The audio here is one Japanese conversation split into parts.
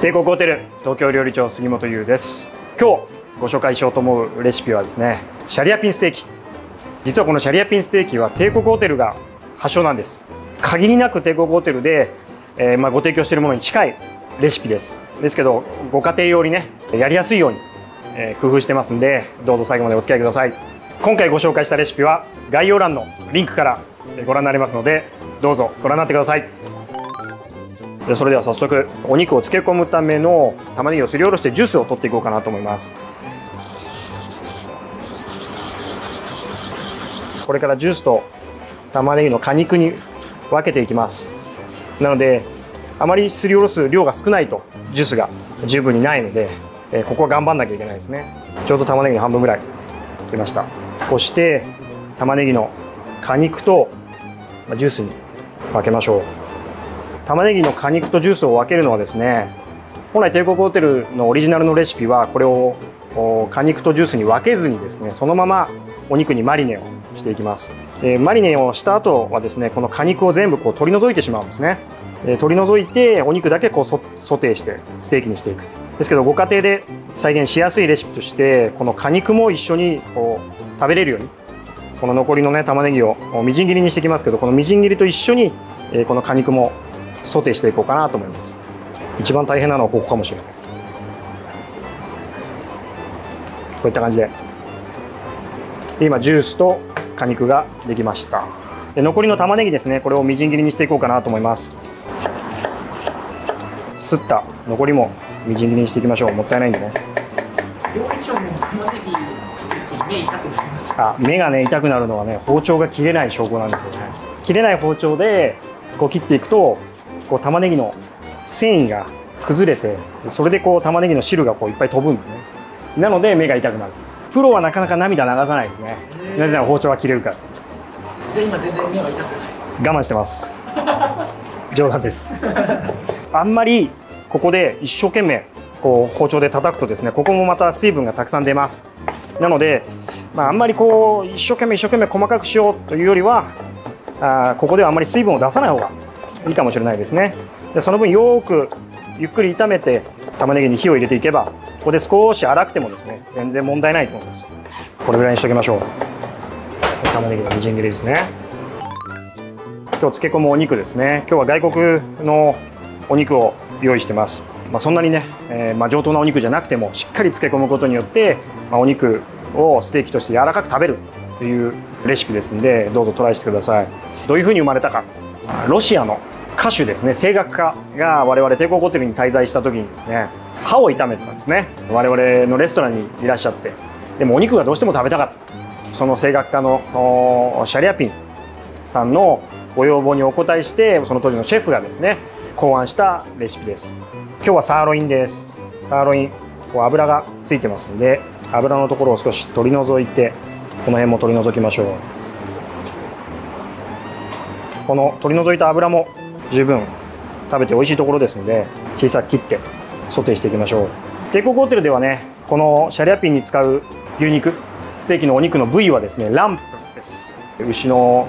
帝国ホテル東京料理長杉本優です。今日ご紹介しようと思うレシピはですねシャリアピンステーキ。実はこのシャリアピンステーキは帝国ホテルが発祥なんです。限りなく帝国ホテルで、えー、まあ、ご提供しているものに近いレシピです。ですけどご家庭用にねやりやすいように、え、工夫してますんでどうぞ最後までお付き合いください。今回ご紹介したレシピは概要欄のリンクからご覧になれますのでどうぞご覧になってください。でそれでは早速お肉を漬け込むための玉ねぎをすりおろしてジュースを取っていこうかなと思います。これからジュースと玉ねぎの果肉に分けていきます。なのであまりすりおろす量が少ないとジュースが十分にないので、えここは頑張んなきゃいけないですね。ちょうど玉ねぎの半分ぐらい。入れました。こして玉ねぎの果肉とジュースに分けましょう。玉ねぎの果肉とジュースを分けるのはですね本来帝国ホテルのオリジナルのレシピはこれを果肉とジュースに分けずにですねそのままお肉にマリネをしていきます。でマリネをした後はですねこの果肉を全部こう取り除いてしまうんですね。で取り除いてお肉だけこうソテーしてステーキにしていく。ですけどご家庭で再現しやすいレシピとしてこの果肉も一緒にこう食べれるようにこの残りのね玉ねぎをみじん切りにしていきますけどこのみじん切りと一緒にこの果肉もソテーしていこうかなと思います。一番大変なのはここかもしれない。こういった感じで。今ジュースと果肉ができました。で残りの玉ねぎですね。これをみじん切りにしていこうかなと思います。すった。残りもみじん切りにしていきましょう。もったいないんでね。料理長も玉ねぎ目痛くなります。あ目がね痛くなるのはね包丁が切れない証拠なんですよね。切れない包丁でこう切っていくとこう玉ねぎの繊維が崩れてそれでこう玉ねぎの汁がこういっぱい飛ぶんですね。なので目が痛くなる。プロはなかなか涙流さないですね。なぜなら包丁は切れるから。じゃあ今全然目は痛くない。我慢してます。冗談です。あんまりここで一生懸命こう包丁で叩くとですねここもまた水分がたくさん出ます。なので、まあ、あんまりこう一生懸命一生懸命細かくしようというよりはあここではあんまり水分を出さない方がいいかもしれないですね。でその分よくゆっくり炒めて玉ねぎに火を入れていけばここで少し粗くてもですね全然問題ないと思います。これぐらいにしておきましょう。玉ねぎのみじん切りですね。今日漬け込むお肉ですね。今日は外国のお肉を用意してます。まあ、そんなにね、えー、まあ、上等なお肉じゃなくてもしっかり漬け込むことによって、まあ、お肉をステーキとして柔らかく食べるというレシピですんでどうぞトライしてください。どういうふうに生まれたか。ロシアの歌手ですね。声楽家が我々帝国ホテルに滞在した時にですね歯を痛めてたんですね。我々のレストランにいらっしゃって。でもお肉がどうしても食べたかった。その声楽家のシャリアピンさんのご要望にお応えしてその当時のシェフがですね考案したレシピです。今日はサーロインです。サーロインこう油がついてますんで油のところを少し取り除いてこの辺も取り除きましょう。この取り除いた油も十分食べて美味しいところですので小さく切ってソテーしていきましょう。帝国ホテルではねこのシャリアピンに使う牛肉ステーキのお肉の部位はですねランプです。牛の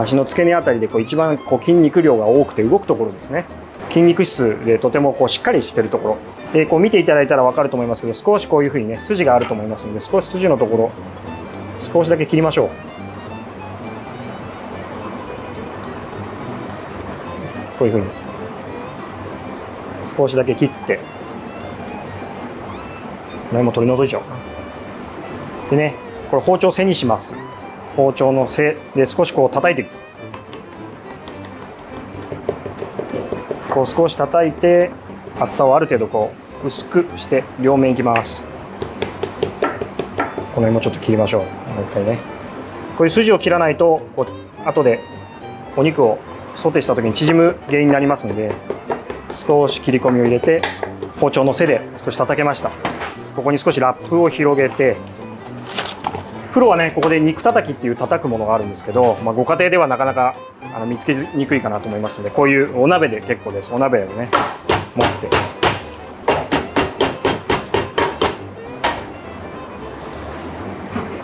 足の付け根あたりでこう一番こう筋肉量が多くて動くところですね。筋肉質でとてもこうしっかりしてるところ。でこう見ていただいたら分かると思いますけど少しこういうふうにね筋があると思いますので少し筋のところ少しだけ切りましょう。こういうふうに。少しだけ切って。これも取り除いちゃおう。かなでねこれ包丁背にします。包丁の背で少しこう叩いていく。こう少し叩いて厚さをある程度こう薄くして両面いきます。この辺もちょっと切りましょう。もう一回ね。こういう筋を切らないとこう後でお肉をソテーした時に縮む原因になりますので少し切り込みを入れて包丁の背で少し叩けました。ここに少しラップを広げてプロはねここで肉叩きっていう叩くものがあるんですけど、まあ、ご家庭ではなかなかあの見つけにくいかなと思いますのでこういうお鍋で結構です。お鍋をね持って。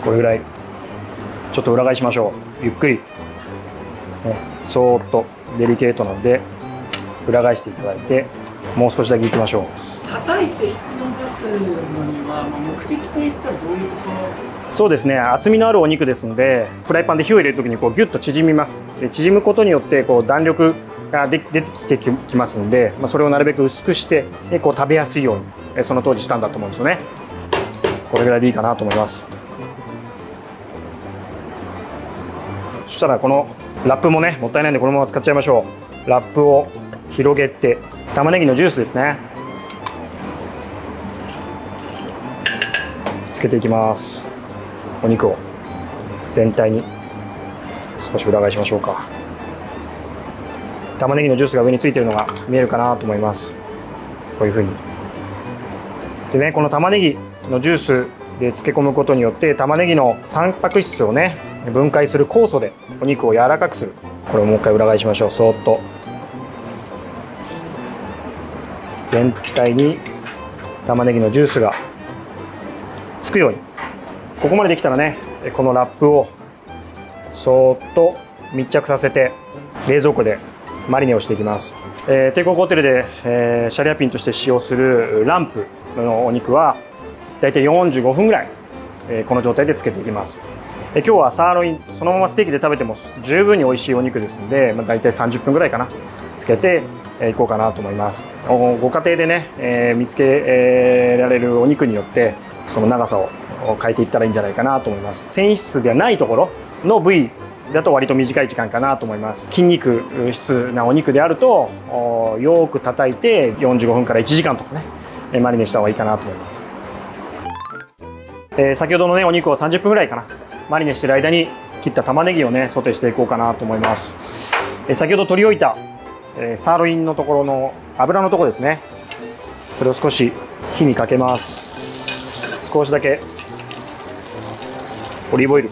これぐらい。ちょっと裏返しましょう。ゆっくり、ね、そーっとデリケートなんで裏返していただいてもう少しだけいきましょう。叩いて引き伸ばすのには、まあ、目的といったらどういうところそうですね厚みのあるお肉ですのでフライパンで火を入れる時にこうギュッと縮みます。で縮むことによってこう弾力がで出てきてきますので、まあ、それをなるべく薄くしてでこう食べやすいようにその当時したんだと思うんですよね。これぐらいでいいかなと思いますそしたらこのラップもねもったいないんでこのまま使っちゃいましょう。ラップを広げて玉ねぎのジュースですね。つけていきます。お肉を全体に少し裏返しましょうか。玉ねぎのジュースが上についてるのが見えるかなと思います。こういうふうに。でねこの玉ねぎのジュースで漬け込むことによって玉ねぎのタンパク質をね分解する酵素でお肉を柔らかくする。これをもう一回裏返しましょう。そっと。全体に玉ねぎのジュースがつくように。ここまでできたらねこのラップをそーっと密着させて冷蔵庫でマリネをしていきます、えー、帝国ホテルで、えー、シャリアピンとして使用するランプのお肉はだいたい45分ぐらい、えー、この状態でつけていきます。え今日はサーロインそのままステーキで食べても十分に美味しいお肉ですので、まあ、大体30分ぐらいかな。つけていこうかなと思います。ご家庭でね、えー、見つけられるお肉によってその長さを変えていったらいいんじゃないかなと思います。繊維質ではないところの部位だと割と短い時間かなと思います。筋肉質なお肉であるとよく叩いて45分から1時間とかねマリネした方がいいかなと思います、えー、先ほどのねお肉を30分ぐらいかな。マリネしてる間に切った玉ねぎをねソテーしていこうかなと思います、え先ほど取り置いた、えサーロインのところの油のとこですね。それを少し火にかけます。少しだけオリーブオイル。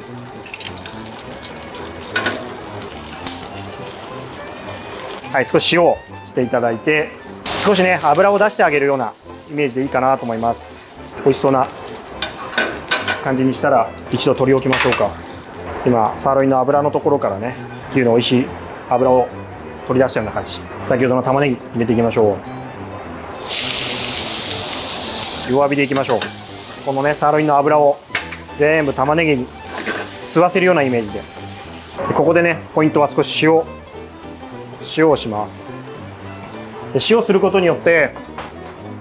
はい少し塩をしていただいて少しね油を出してあげるようなイメージでいいかなと思います。美味しそうな感じにしたら一度取り置きましょうか。今サーロインの油のところからね牛の美味しい油を取り出したような感じ。先ほどの玉ねぎ入れていきましょう。弱火でいきましょう。このねサーロインの油を全部玉ねぎに吸わせるようなイメージで。ここでねポイントは少し塩。塩をします。で塩することによって、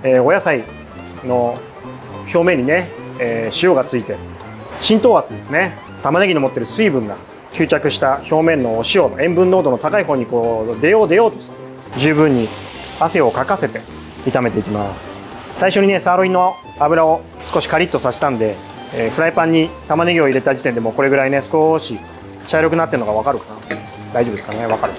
えー、お野菜の表面にねえー、塩がついて浸透圧ですね。玉ねぎの持ってる水分が吸着した表面のお塩の塩分濃度の高い方にこう出よう出ようと十分に汗をかかせて炒めていきます。最初にねサーロインの油を少しカリッとさせたんで、えー、フライパンに玉ねぎを入れた時点でもうこれぐらいね少し茶色くなってるのが分かるかな。大丈夫ですかね？分かる。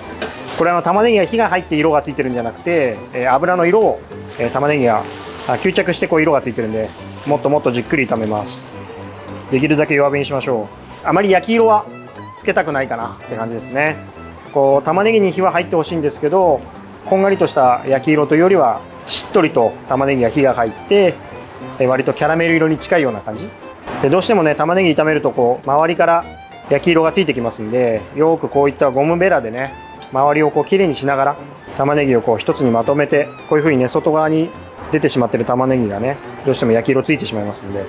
これは玉ねぎが火が入って色がついてるんじゃなくて、えー、油の色を、えー、玉ねぎが吸着してこう色がついてるんでもっともっとじっくり炒めます。できるだけ弱火にしましょう。あまり焼き色はつけたくないかなって感じですね。こう玉ねぎに火は入ってほしいんですけどこんがりとした焼き色というよりはしっとりと玉ねぎが火が入って割とキャラメル色に近いような感じ。でどうしてもね玉ねぎ炒めるとこう周りから焼き色がついてきますんでよくこういったゴムベラでね周りをこうきれいにしながら玉ねぎをこう一つにまとめてこういう風にね外側に出てしまってる玉ねぎがねどうしても焼き色ついてしまいますので。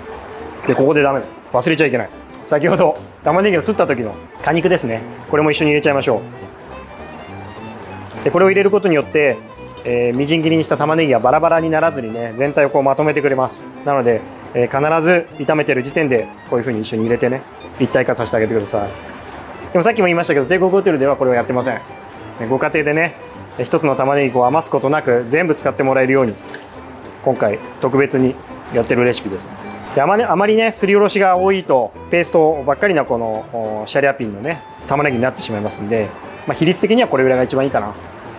でここでダメ。忘れちゃいけない。先ほど玉ねぎをすった時の果肉ですね。これも一緒に入れちゃいましょう。でこれを入れることによって、えー、みじん切りにした玉ねぎがバラバラにならずにね全体をこうまとめてくれます。なので、えー、必ず炒めてる時点でこういう風に一緒に入れてね一体化させてあげてください。でもさっきも言いましたけど帝国ホテルではこれをやってません。ご家庭でね一つの玉ねぎを余すことなく全部使ってもらえるように今回特別にやってるレシピです。であまりあまりねすりおろしが多いとペーストばっかりなこのシャリアピンのね玉ねぎになってしまいますんで、まあ、比率的にはこれぐらいが一番いいかな。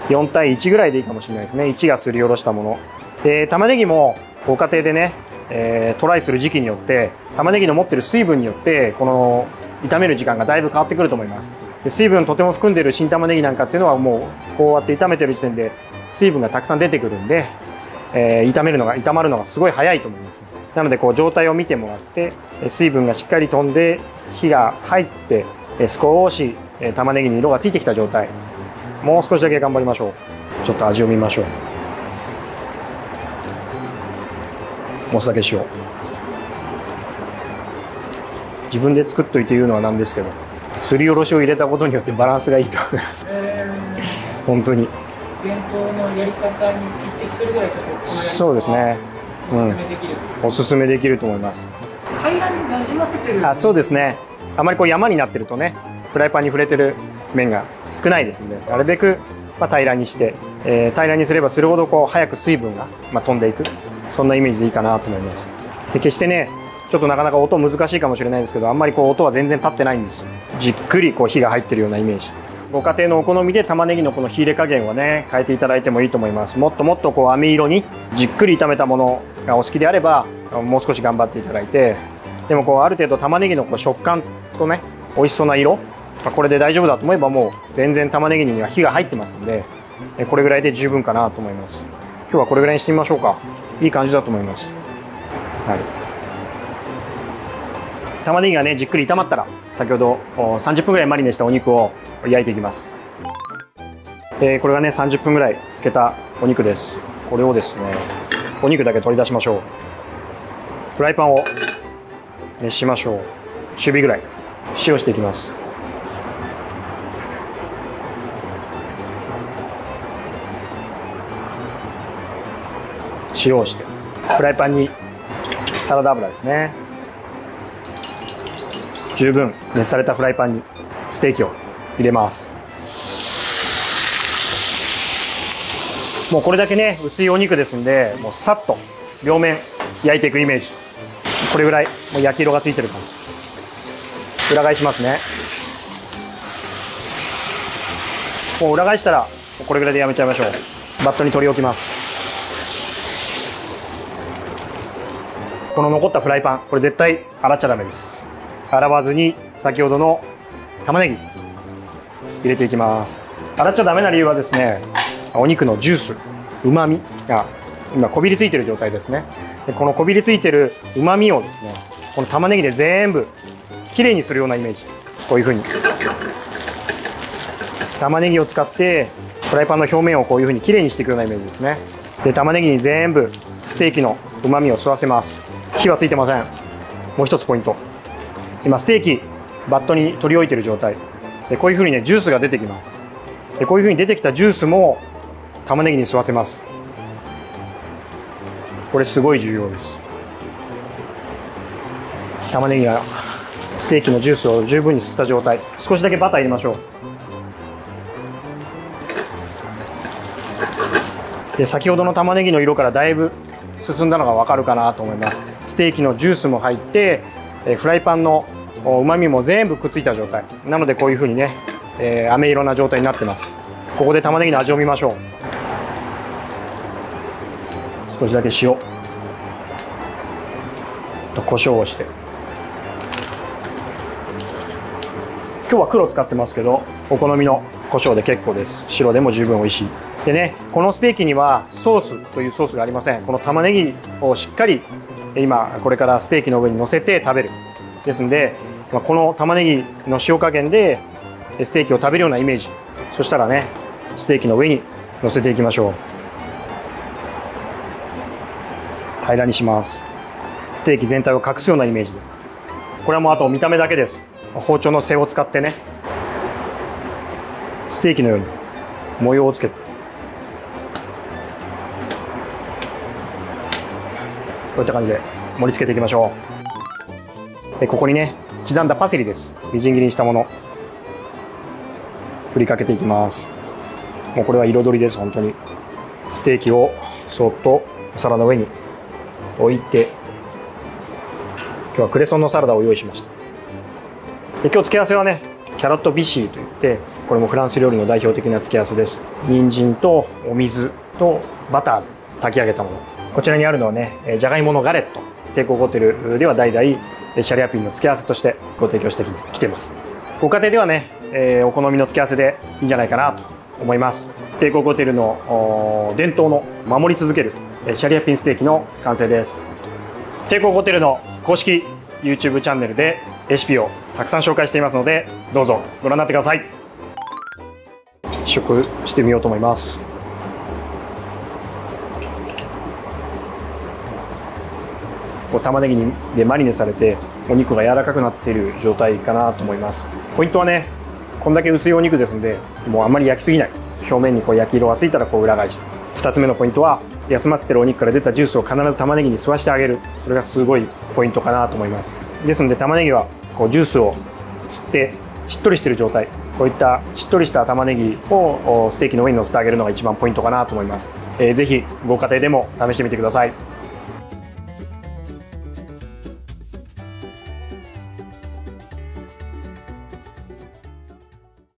4対1ぐらいでいいかもしれないですね。1がすりおろしたもの。で玉ねぎもご家庭でね、えー、トライする時期によって玉ねぎの持ってる水分によってこの炒める時間がだいぶ変わってくると思います。で水分とても含んでる新玉ねぎなんかっていうのはもうこうやって炒めてる時点で水分がたくさん出てくるんでえー、炒めるのが炒まるのがすごい早いと思います。なのでこう状態を見てもらって水分がしっかり飛んで火が入って少し玉ねぎに色がついてきた状態。もう少しだけ頑張りましょう。ちょっと味を見ましょう。もうすだけ塩自分で作っといて言うのはなんですけどすりおろしを入れたことによってバランスがいいと思います。え本当に。ー、伝統のやり方に匹敵するぐらいちょっとこのやり方そうですね。おすすめできる、おすすめできると思います。平らになじませてる。あそうですね。あまりこう山になってるとねフライパンに触れてる面が少ないですのでなるべくまあ平らにして、えー平らにすればするほどこう早く水分がまあ飛んでいく。そんなイメージでいいかなと思います。で決してねちょっとなかなか音難しいかもしれないですけどあんまりこう音は全然立ってないんですじっくりこう火が入ってるようなイメージご家庭のお好みで玉ねぎのこの火入れ加減をね変えていただいてもいいと思います。もっともっとこう飴色にじっくり炒めたものがお好きであればもう少し頑張っていただいてでもこうある程度玉ねぎのこう食感とね美味しそうな色、まあこれで大丈夫だと思えばもう全然玉ねぎには火が入ってますのでこれぐらいで十分かなと思います。今日はこれぐらいにしてみましょうか。いい感じだと思います。はい。玉ねぎがねじっくり炒まったら先ほど30分ぐらいマリネしたお肉を焼いていきます、えーこれがね30分ぐらい漬けたお肉です。これをですねお肉だけ取り出しましょう。フライパンを熱しましょう。中火ぐらい。塩していきます。塩をして。フライパンにサラダ油ですね。十分熱されたフライパンにステーキを入れます。もうこれだけね薄いお肉ですんでもうさっと両面焼いていくイメージ。これぐらいもう焼き色がついてる感じ。裏返しますね。もう裏返したらこれぐらいでやめちゃいましょう。バットに取り置きます。この残ったフライパンこれ絶対洗っちゃダメです。洗わずに先ほどの玉ねぎ。入れていきます。洗っちゃダメな理由はですねお肉のジュースうまみが今こびりついてる状態ですね。でこのこびりついてるうまみをですねこの玉ねぎで全部きれいにするようなイメージ。こういう風に。玉ねぎを使ってフライパンの表面をこういう風にきれいにしていくようなイメージですね。で玉ねぎに全部ステーキのうまみを吸わせます。火はついてません。もう一つポイント。今ステーキバットに取り置いてる状態。でこういう風にねジュースが出てきます。でこういう風に出てきたジュースも玉ねぎに吸わせます。これすごい重要です。玉ねぎがステーキのジュースを十分に吸った状態。少しだけバター入れましょう。で先ほどの玉ねぎの色からだいぶ進んだのが分かるかなと思います。ステーキのジュースも入ってえフライパンのうまみも全部くっついた状態。なのでこういう風にね、えー飴色な状態になってます。ここで玉ねぎの味を見ましょう。少しだけ塩。と胡椒をして。今日は黒使ってますけどお好みの胡椒で結構です。白でも十分美味しい。でねこのステーキにはソースというソースがありません。この玉ねぎをしっかり今これからステーキの上に乗せて食べる。ですんでまあこの玉ねぎの塩加減でステーキを食べるようなイメージ。そしたらねステーキの上に乗せていきましょう。平らにします。ステーキ全体を隠すようなイメージで。これはもうあと見た目だけです。包丁の背を使ってね。ステーキのように模様をつけて。こういった感じで盛り付けていきましょう。ここにね刻んだパセリです。みじん切りにしたもの。振りかけていきます。もうこれは彩りです本当に。ステーキをそっとお皿の上に置いて今日はクレソンのサラダを用意しました。で今日付け合わせはねキャロットビシーといってこれもフランス料理の代表的な付け合わせです。人参とお水とバター炊き上げたもの。こちらにあるのはねじゃがいものガレット。帝国ホテルでは代々シャリアピンの付け合わせとしてご提供してきてます。ご家庭ではね、えーお好みの付け合わせでいいんじゃないかなと思います。帝国ホテルの伝統の守り続けるえシャリアピンステーキの完成です。帝国ホテルの公式 YouTube チャンネルでレシピをたくさん紹介していますのでどうぞご覧になってください。試食してみようと思います。こう玉ねぎでマリネされてお肉が柔らかくなっている状態かなと思います。ポイントはねこんだけ薄いお肉ですのでもうあんまり焼きすぎない。表面にこう焼き色がついたらこう裏返して。2つ目のポイントは休ませてるお肉から出たジュースを必ず玉ねぎに吸わしてあげる。それがすごいポイントかなと思います。ですので玉ねぎはこうジュースを吸ってしっとりしてる状態。こういったしっとりした玉ねぎをステーキの上に乗せてあげるのが一番ポイントかなと思います、えー、ぜご家庭でも試してみてください。